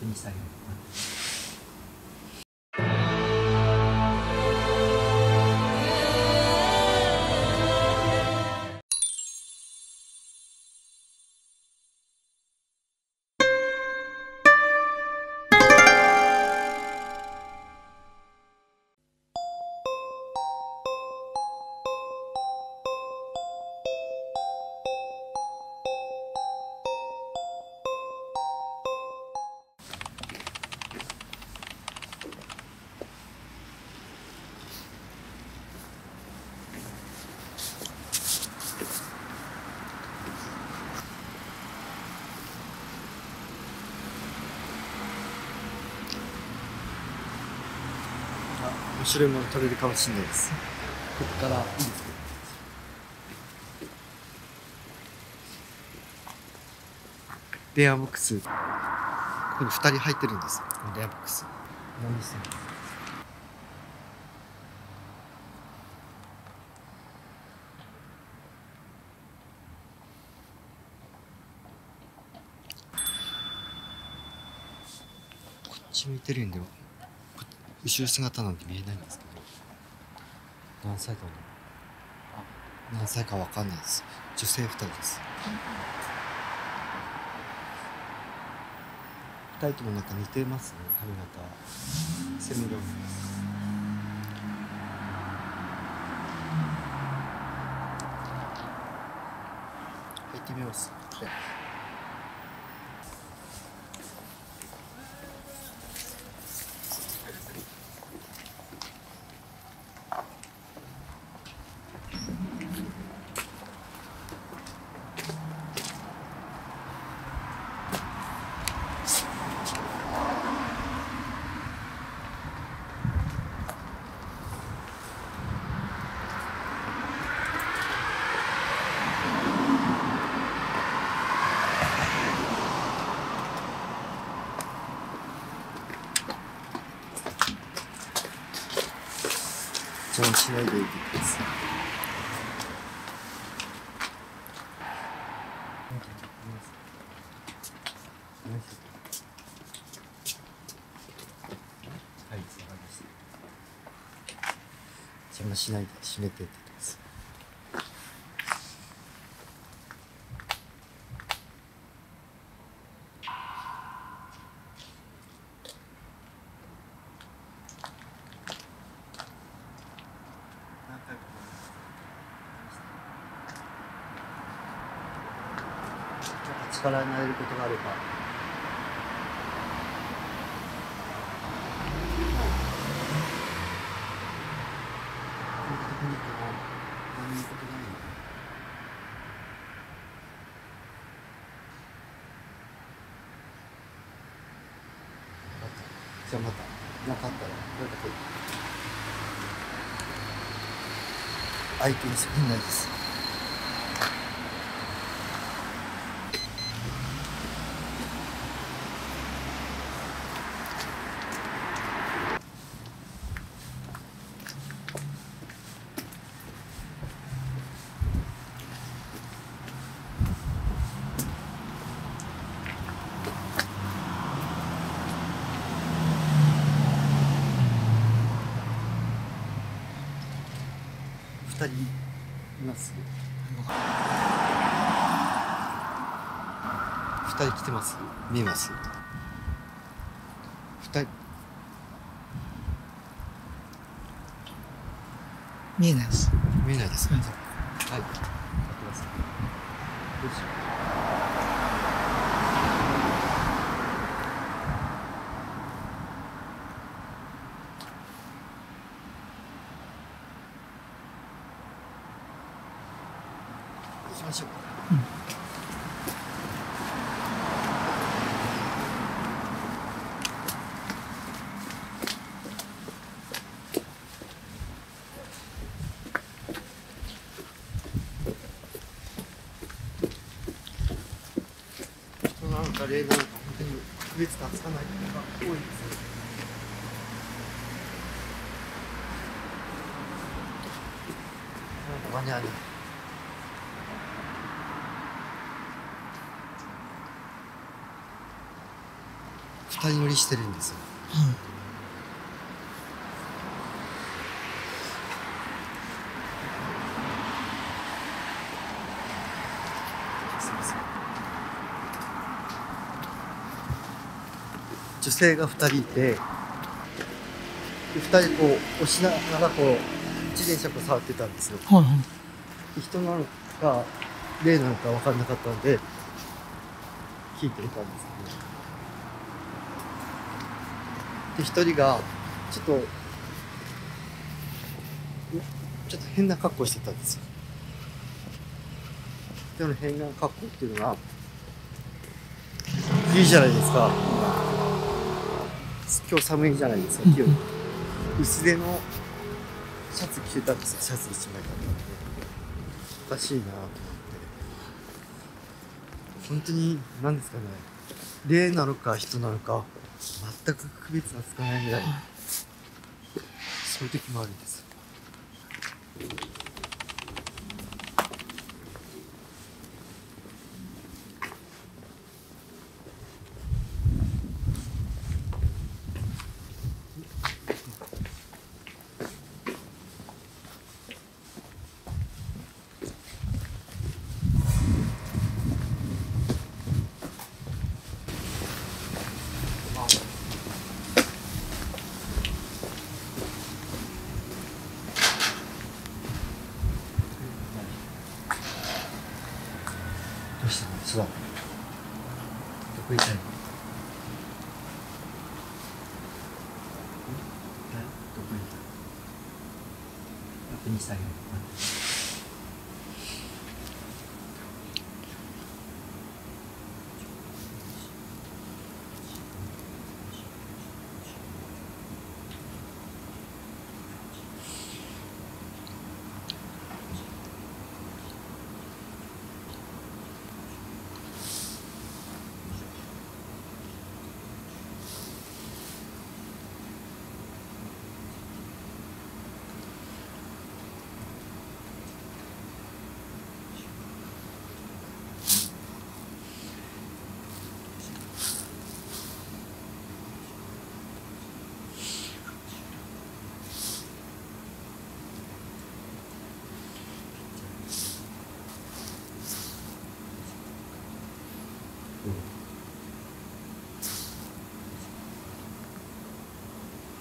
確認してあげよ白いもの取れるかもしれないです。ここからいいですか？電話ボックス。ここに2人入ってるんです。電話ボックス。こっち向いてるんでこ後ろ姿なんて見えないんですけど何歳かな何歳かわかんないです。女性2人です。2人ともなんか似てますね。髪型。セミロンです入ってみます。邪魔しないでいてください。邪魔しないで閉めててください。何回かなんか力になれることがあれば。こういうテクニックも何もことないのじゃあまた。なかったらこれだけ相手に責任ないです。二人います。二人来てます。見えます？二人。見えないです。見えないですか？はい待ってくださいどうしようましょう人なんか例なんか本当に区別がつかないことが多いですよ間に合わない二人乗りしてるんですよ。女性が2人いてで2人こう押しながらこう自転車こう触ってたんですよ。はいはい。で人なのか霊なのか分かんなかったので聞いてみたんですけど。で一人がちょっとちょっと変な格好してたんですよ。でも変な格好っていうのが冬じゃないですか。今日寒いじゃないですか気温。薄手のシャツ着てたんですよシャツ一枚だったんでおかしいなと思って。本当に何ですかね。霊なのか人なのか全く区別がつかないぐらいそういう時もあるんですよ。どうしたのそうだどこ行きたい。のんえ？どこ行きたい。楽にしてあげる。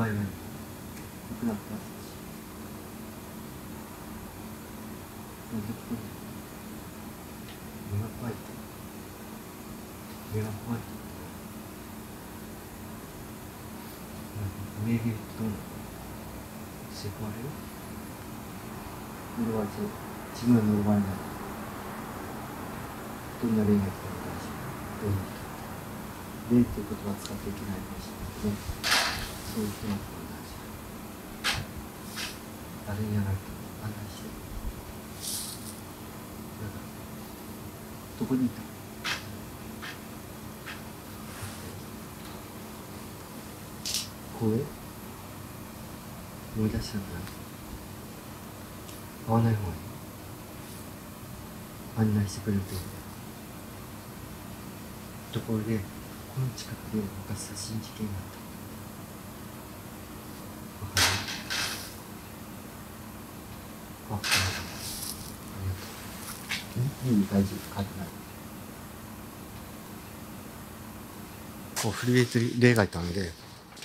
具合が良くなった。目が怖い。って目が怖い。って目でどうなのセクハラよ俺は自分の生まれない。どんな恋愛かどうい。う人霊ってい。う言葉使ってい。けない。かもしれない。けどそういう人のこと大事誰にやられても案内して。だからどこにいた公園思い出したんだ。会わない方がいい案内してくれるといいところでこの近くで昔殺人事件があったわかるあ、ありがとう。んいい大事、書いてない。こう震えてる霊がいたので、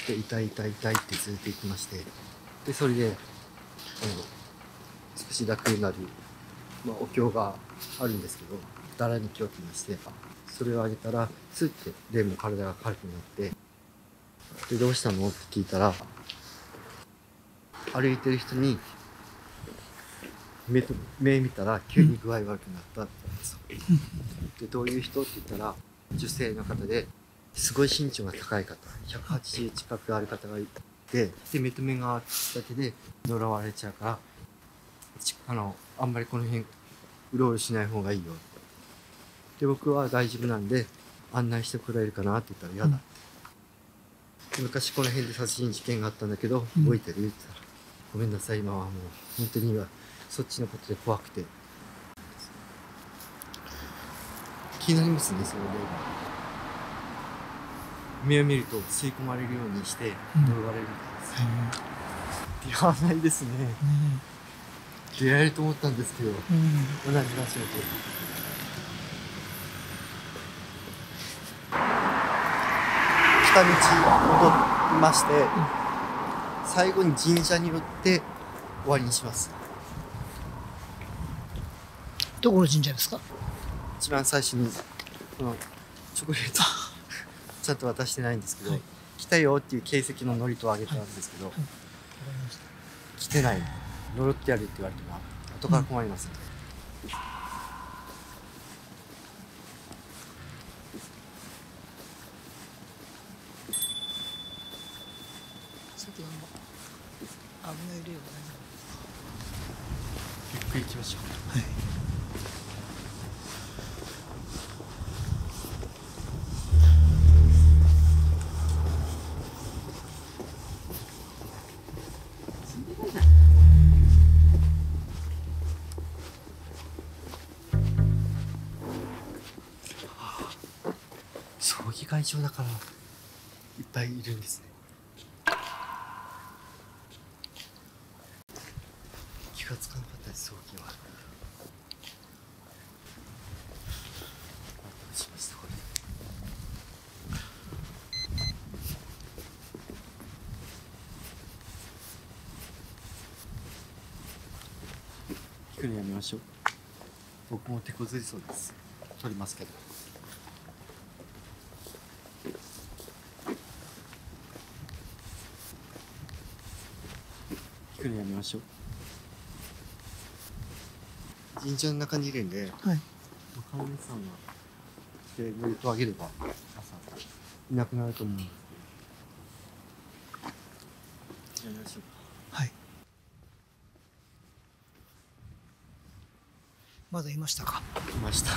で、痛い痛い痛いって連れて行きまして、で、それで、あの、少し楽になる、まあ、お経があるんですけど、だらに経ってまして、それをあげたら、スッて霊も体が軽くなって、で、どうしたの？って聞いたら、歩いてる人に目と目見たら急に具合悪くなったって言うんで。どういう人って言ったら女性の方ですごい身長が高い方180近くある方がいてで目と目が合っただけで呪われちゃうからあのあんまりこの辺うろうろしない方がいいよ。で僕は大丈夫なんで案内してくれるかなって言ったら嫌だって、昔この辺で殺人事件があったんだけどうん覚えてる？って言ったらごめんなさい今はもう本当にはそっちのことで怖くて。気になりますねその例が目を見ると吸い込まれるようにしてうん。呪われるみたいうんです、出会わないですね。出会えると思ったんですけどうん。同じ場所で。来た道戻りまして、最後に神社に寄って終わりにしますどこの神社ですか？一番最初にこのチョコレートちゃんと渡してないんですけど、はい。来たよっていう形跡のノリとあげたんですけど、わかりました。来てない。呪ってやるって言われても後から困ります、さっ葬儀会場だから。いっぱいいるんですね。気がつかなかったです葬儀は。あどうしましたこれ。引くのやめましょう。僕も手こずりそうです。取りますけど。くのやめましょう。神社の中にいるんで。はい。神主さんが来て祝いとあげれば朝いなくなると思うんですけど。やめましょうはい。まだいましたか？来ました。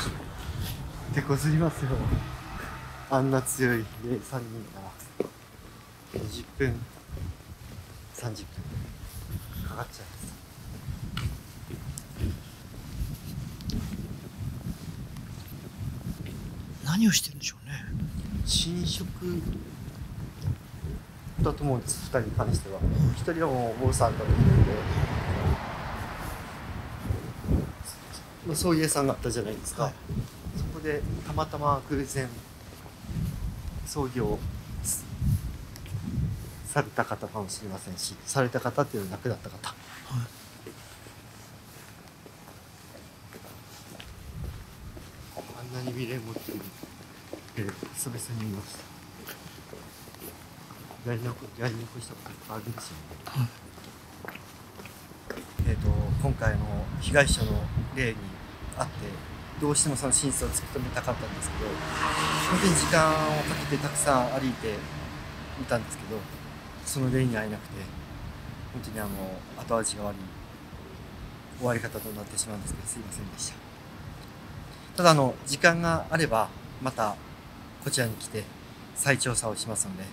手こずりますよ。あんな強い霊3人から20分30分かかっちゃいます何をしてるんでしょうね。新職だと思うんです2人に関しては。1人はもう坊さんだと思うんで。まあそういう家さんがあったじゃないですか、はい。そこでたまたま偶然葬儀をすされた方かもしれませんしされた方っていうのは亡くなった方。はい。あんなに未練持ってるえー久々に見ましたやり残やり残したこといっぱいあるんですよね、はい。えっ、と今回の被害者の例にあってどうしてもその真相を突き止めたかったんですけど本当に時間をかけてたくさん歩いてみたんですけどその例に会えなくて本当にあの後味が悪い終わり方となってしまうんですけどすいませんでした。ただあの時間があればまたこちらに来て再調査をしますので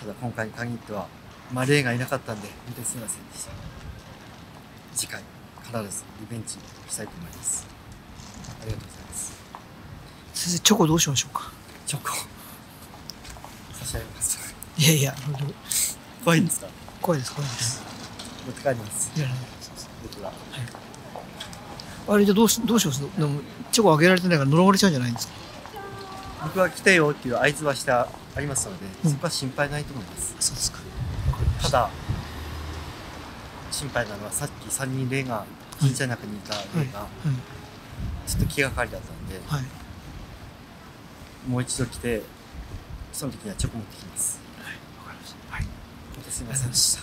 ただ今回に限ってはまあ例がいなかったんで本当にすいませんでした。次回必ずリベンジしたいと思います。ありがとうございます。先生チョコどうしましょうか？チョコ。差し上げますいやいや怖いですか？怖いです怖いです。持って帰ります。いや僕はあれじゃあどうしどうします？でもチョコあげられてないから呪われちゃうんじゃないんですか？僕は来てよっていう合図はしてありますので、うん。そこは心配ないと思います。そうですか。わかりましたただ心配なのはさっき3人霊が神社の中にいた霊がうんちょっと気がかりだったんで、はい。もう一度来てその時にはチョコ持ってきますはいわかりましたはい本当すいませんでした。